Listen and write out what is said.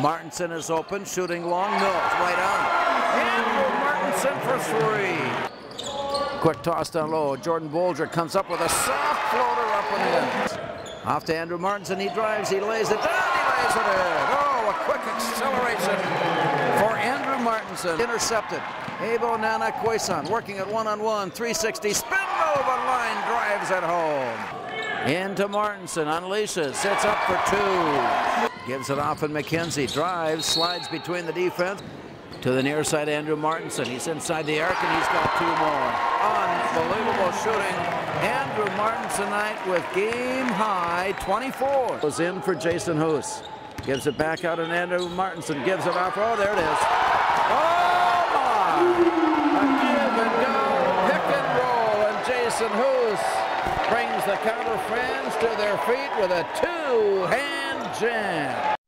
Martinson is open, shooting long, Mills right on. Andrew Martinson for three. Quick toss down low. Jordan Bolger comes up with a soft floater up and in. Off to Andrew Martinson. He drives, he lays it down, he lays it in. Oh, a quick acceleration for Andrew Martinson. Intercepted. Abo Nana Quaison working at one-on-one. 360 spin move, a line drives it home. Into Martinson, unleashes, sits up for two. Gives it off and McKenzie drives, slides between the defense. To the near side, Andrew Martinson. He's inside the arc and he's got two more. Unbelievable shooting. Andrew Martinson tonight with game high 24. Goes in for Jason Huus. Gives it back out and Andrew Martinson gives it off. Oh, there it is. Oh my! A give and go, pick and roll, and Jason Huus the counter fans to their feet with a two-hand jam.